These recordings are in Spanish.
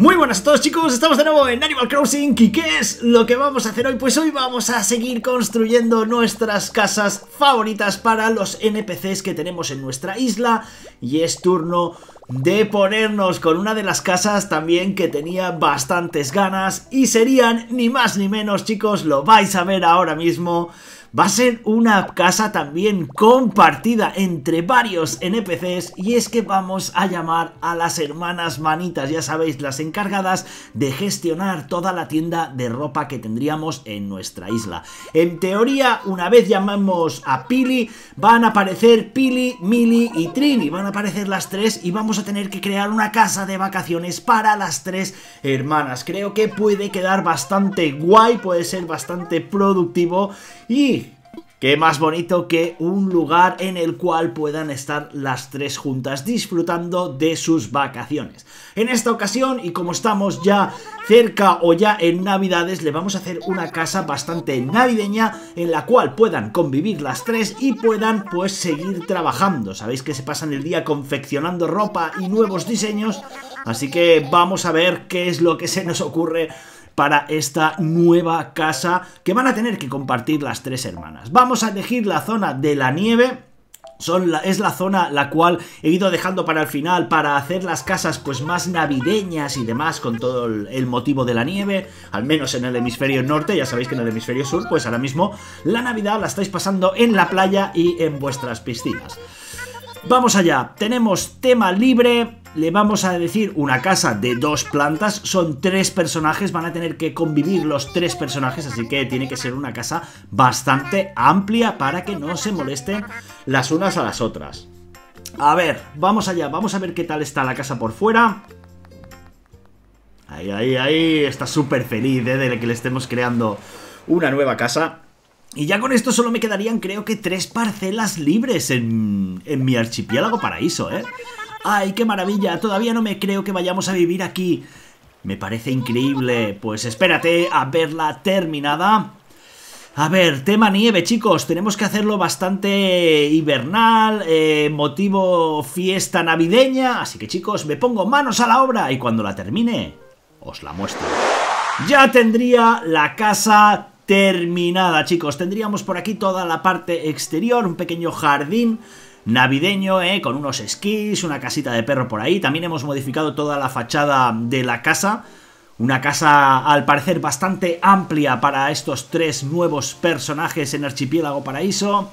Muy buenas a todos chicos, estamos de nuevo en Animal Crossing. Y ¿qué es lo que vamos a hacer hoy? Pues hoy vamos a seguir construyendo nuestras casas favoritas para los NPCs que tenemos en nuestra isla. Y es turno de ponernos con una de las casas también que tenía bastantes ganas. Y serían ni más ni menos chicos, lo vais a ver ahora mismo va a ser una casa también compartida entre varios NPCs y es que vamos a llamar a las hermanas manitas, ya sabéis, las encargadas de gestionar toda la tienda de ropa que tendríamos en nuestra isla. En teoría, una vez llamamos a Pili, van a aparecer Pili, Mili y Trini, van a aparecer las tres y vamos a tener que crear una casa de vacaciones para las tres hermanas. Creo que puede quedar bastante guay, puede ser bastante productivo y Qué más bonito que un lugar en el cual puedan estar las tres juntas disfrutando de sus vacaciones. En esta ocasión, y como estamos ya cerca o ya en Navidades, le vamos a hacer una casa bastante navideña en la cual puedan convivir las tres y puedan pues seguir trabajando. Sabéis que se pasan el día confeccionando ropa y nuevos diseños, así que vamos a ver qué es lo que se nos ocurre para esta nueva casa que van a tener que compartir las tres hermanas. Vamos a elegir la zona de la nieve es la zona la cual he ido dejando para el final para hacer las casas pues más navideñas y demás con todo el, motivo de la nieve, al menos en el hemisferio norte, ya sabéis que en el hemisferio sur pues ahora mismo la navidad la estáis pasando en la playa y en vuestras piscinas. Vamos allá, tenemos tema libre, le vamos a decir una casa de dos plantas, son tres personajes, van a tener que convivir los tres personajes, así que tiene que ser una casa bastante amplia para que no se molesten las unas a las otras. A ver, vamos allá, vamos a ver qué tal está la casa por fuera. Ahí, ahí, ahí, está súper feliz ¿eh? de que le estemos creando una nueva casa. Y ya con esto solo me quedarían creo que tres parcelas libres en, en mi archipiélago paraíso, ¿eh? ¡Ay, qué maravilla! Todavía no me creo que vayamos a vivir aquí. Me parece increíble. Pues espérate a verla terminada. A ver, tema nieve, chicos. Tenemos que hacerlo bastante hibernal, eh, motivo fiesta navideña. Así que, chicos, me pongo manos a la obra y cuando la termine, os la muestro. Ya tendría la casa terminada, chicos. Tendríamos por aquí toda la parte exterior, un pequeño jardín navideño, ¿eh? con unos esquís, una casita de perro por ahí. También hemos modificado toda la fachada de la casa. Una casa al parecer bastante amplia para estos tres nuevos personajes en Archipiélago Paraíso.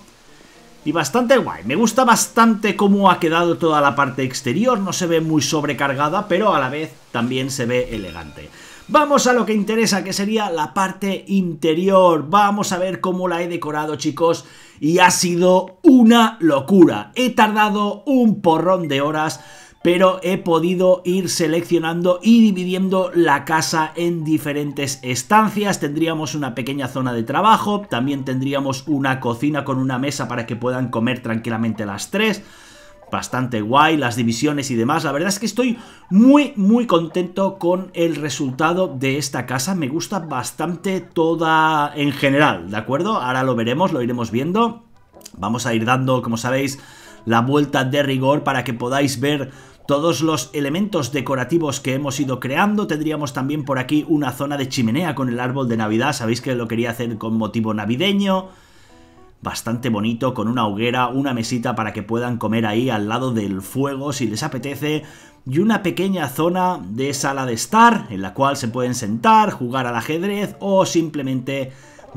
Y bastante guay, me gusta bastante cómo ha quedado toda la parte exterior, no se ve muy sobrecargada, pero a la vez también se ve elegante. Vamos a lo que interesa, que sería la parte interior. Vamos a ver cómo la he decorado, chicos. Y ha sido una locura. He tardado un porrón de horas pero he podido ir seleccionando y dividiendo la casa en diferentes estancias. Tendríamos una pequeña zona de trabajo, también tendríamos una cocina con una mesa para que puedan comer tranquilamente las tres bastante guay, las divisiones y demás. La verdad es que estoy muy, muy contento con el resultado de esta casa. Me gusta bastante toda en general, ¿de acuerdo? Ahora lo veremos, lo iremos viendo. Vamos a ir dando, como sabéis, la vuelta de rigor para que podáis ver todos los elementos decorativos que hemos ido creando. Tendríamos también por aquí una zona de chimenea con el árbol de Navidad. Sabéis que lo quería hacer con motivo navideño bastante bonito, con una hoguera, una mesita para que puedan comer ahí al lado del fuego si les apetece, y una pequeña zona de sala de estar en la cual se pueden sentar, jugar al ajedrez o simplemente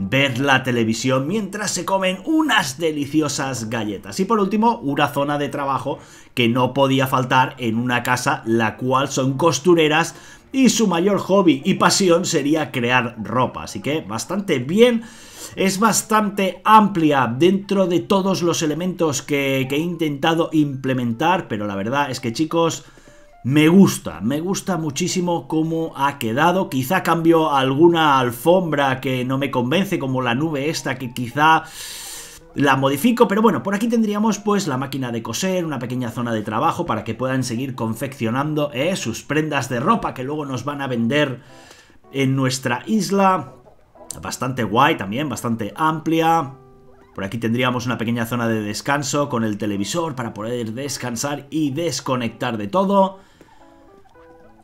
ver la televisión mientras se comen unas deliciosas galletas. Y por último, una zona de trabajo que no podía faltar en una casa la cual son costureras y su mayor hobby y pasión sería crear ropa. Así que bastante bien es bastante amplia dentro de todos los elementos que, he intentado implementar, pero la verdad es que chicos... Me gusta, me gusta muchísimo cómo ha quedado. Quizá cambio alguna alfombra que no me convence, como la nube esta, que quizá la modifico. Pero bueno, por aquí tendríamos pues la máquina de coser, una pequeña zona de trabajo para que puedan seguir confeccionando eh, sus prendas de ropa que luego nos van a vender en nuestra isla. Bastante guay también, bastante amplia. Por aquí tendríamos una pequeña zona de descanso con el televisor para poder descansar y desconectar de todo.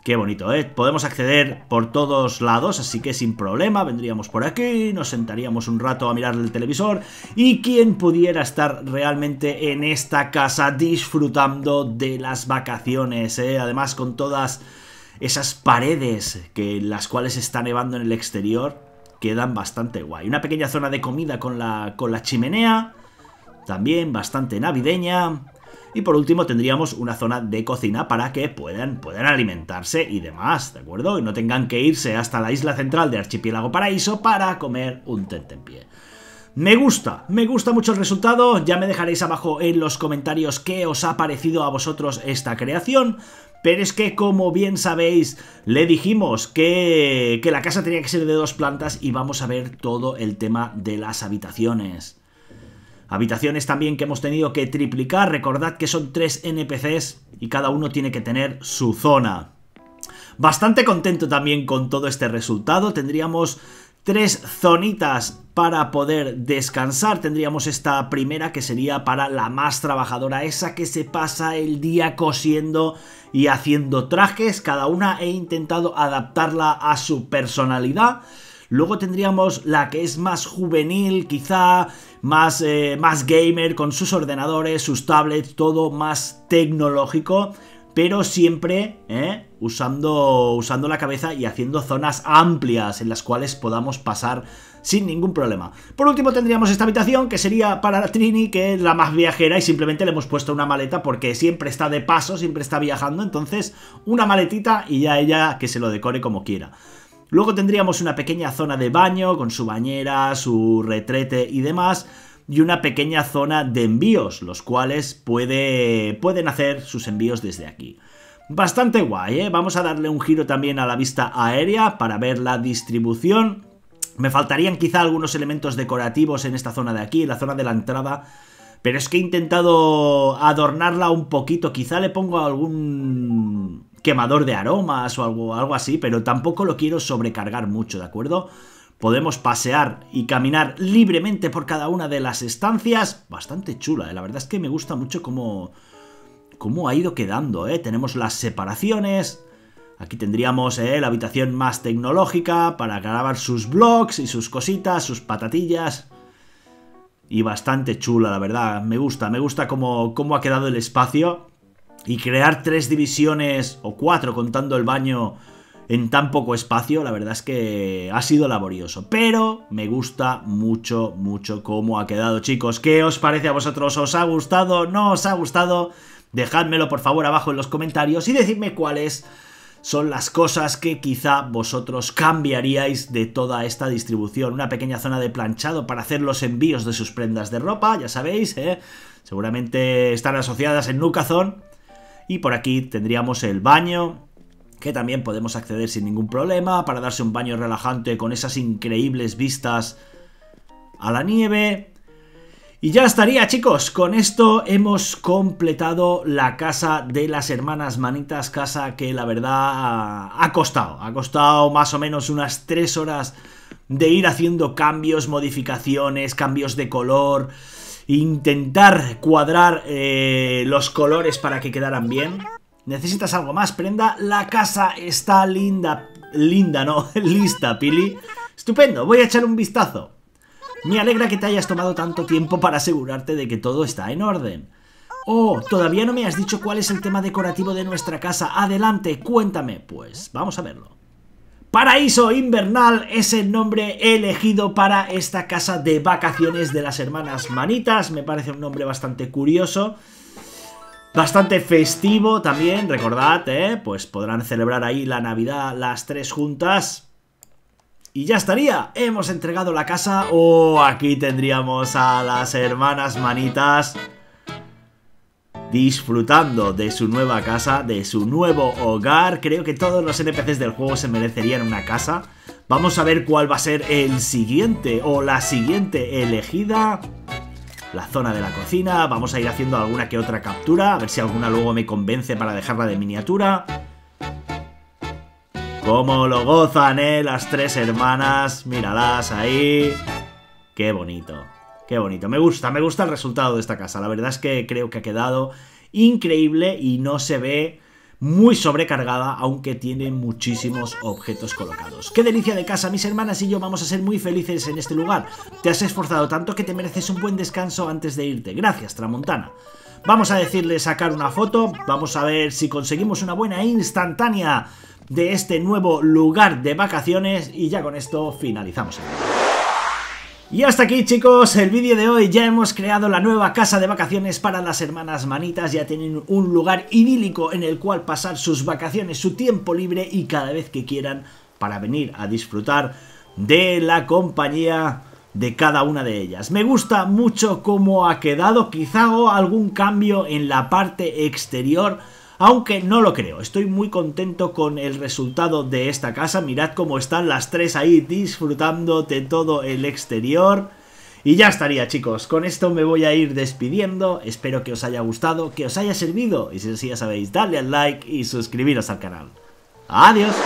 Qué bonito, ¿eh? Podemos acceder por todos lados, así que sin problema vendríamos por aquí, nos sentaríamos un rato a mirar el televisor y quien pudiera estar realmente en esta casa disfrutando de las vacaciones, ¿eh? Además con todas esas paredes que las cuales está nevando en el exterior quedan bastante guay. Una pequeña zona de comida con la, con la chimenea, también bastante navideña. Y por último tendríamos una zona de cocina para que puedan, puedan alimentarse y demás, ¿de acuerdo? Y no tengan que irse hasta la isla central de Archipiélago Paraíso para comer un tentempié. Me gusta, me gusta mucho el resultado, ya me dejaréis abajo en los comentarios qué os ha parecido a vosotros esta creación, pero es que como bien sabéis, le dijimos que, que la casa tenía que ser de dos plantas y vamos a ver todo el tema de las habitaciones. Habitaciones también que hemos tenido que triplicar. Recordad que son tres NPCs y cada uno tiene que tener su zona. Bastante contento también con todo este resultado. Tendríamos tres zonitas para poder descansar. Tendríamos esta primera que sería para la más trabajadora, esa que se pasa el día cosiendo y haciendo trajes. Cada una he intentado adaptarla a su personalidad. Luego tendríamos la que es más juvenil, quizá más, eh, más gamer, con sus ordenadores, sus tablets, todo más tecnológico, pero siempre ¿eh? usando, usando la cabeza y haciendo zonas amplias en las cuales podamos pasar sin ningún problema. Por último tendríamos esta habitación que sería para Trini, que es la más viajera y simplemente le hemos puesto una maleta porque siempre está de paso, siempre está viajando, entonces una maletita y ya ella que se lo decore como quiera. Luego tendríamos una pequeña zona de baño con su bañera, su retrete y demás. Y una pequeña zona de envíos, los cuales puede, pueden hacer sus envíos desde aquí. Bastante guay, ¿eh? Vamos a darle un giro también a la vista aérea para ver la distribución. Me faltarían quizá algunos elementos decorativos en esta zona de aquí, en la zona de la entrada. Pero es que he intentado adornarla un poquito. Quizá le pongo algún quemador de aromas o algo, algo así, pero tampoco lo quiero sobrecargar mucho, ¿de acuerdo? Podemos pasear y caminar libremente por cada una de las estancias. Bastante chula, ¿eh? la verdad es que me gusta mucho cómo, cómo ha ido quedando. ¿eh? Tenemos las separaciones. Aquí tendríamos ¿eh? la habitación más tecnológica para grabar sus blogs y sus cositas, sus patatillas. Y bastante chula, la verdad. Me gusta, me gusta cómo, cómo ha quedado el espacio. Y crear tres divisiones, o cuatro contando el baño, en tan poco espacio, la verdad es que ha sido laborioso. Pero me gusta mucho, mucho cómo ha quedado, chicos. ¿Qué os parece a vosotros? ¿Os ha gustado? ¿No os ha gustado? Dejádmelo por favor abajo en los comentarios y decidme cuáles son las cosas que quizá vosotros cambiaríais de toda esta distribución. Una pequeña zona de planchado para hacer los envíos de sus prendas de ropa, ya sabéis, ¿eh? seguramente están asociadas en Nukazon. Y por aquí tendríamos el baño, que también podemos acceder sin ningún problema para darse un baño relajante con esas increíbles vistas a la nieve. Y ya estaría chicos, con esto hemos completado la casa de las hermanas manitas, casa que la verdad ha costado, ha costado más o menos unas 3 horas de ir haciendo cambios, modificaciones, cambios de color, intentar cuadrar eh, los colores para que quedaran bien. ¿Necesitas algo más, prenda? La casa está linda. Linda, ¿no? Lista, Pili. Estupendo, voy a echar un vistazo. Me alegra que te hayas tomado tanto tiempo para asegurarte de que todo está en orden. Oh, todavía no me has dicho cuál es el tema decorativo de nuestra casa. Adelante, cuéntame. Pues vamos a verlo. Paraíso Invernal es el nombre elegido para esta casa de vacaciones de las hermanas Manitas. Me parece un nombre bastante curioso. Bastante festivo también, recordad, ¿eh? Pues podrán celebrar ahí la Navidad las tres juntas. Y ya estaría, hemos entregado la casa. Oh, aquí tendríamos a las hermanas Manitas disfrutando de su nueva casa, de su nuevo hogar. Creo que todos los NPCs del juego se merecerían una casa. Vamos a ver cuál va a ser el siguiente o la siguiente elegida. La zona de la cocina, vamos a ir haciendo alguna que otra captura, a ver si alguna luego me convence para dejarla de miniatura. Cómo lo gozan, eh, las tres hermanas, míralas ahí. Qué bonito. Qué bonito, me gusta, me gusta el resultado de esta casa. La verdad es que creo que ha quedado increíble y no se ve muy sobrecargada, aunque tiene muchísimos objetos colocados. ¡Qué delicia de casa! Mis hermanas y yo vamos a ser muy felices en este lugar. Te has esforzado tanto que te mereces un buen descanso antes de irte. Gracias, Tramontana. Vamos a decirle sacar una foto, vamos a ver si conseguimos una buena instantánea de este nuevo lugar de vacaciones y ya con esto finalizamos. Y hasta aquí chicos el vídeo de hoy, ya hemos creado la nueva casa de vacaciones para las hermanas manitas, ya tienen un lugar idílico en el cual pasar sus vacaciones, su tiempo libre y cada vez que quieran para venir a disfrutar de la compañía de cada una de ellas. Me gusta mucho cómo ha quedado, quizá hago algún cambio en la parte exterior, aunque no lo creo. Estoy muy contento con el resultado de esta casa. Mirad cómo están las tres ahí disfrutando de todo el exterior. Y ya estaría chicos, con esto me voy a ir despidiendo, espero que os haya gustado, que os haya servido y si así ya sabéis, darle al like y suscribiros al canal. ¡Adiós!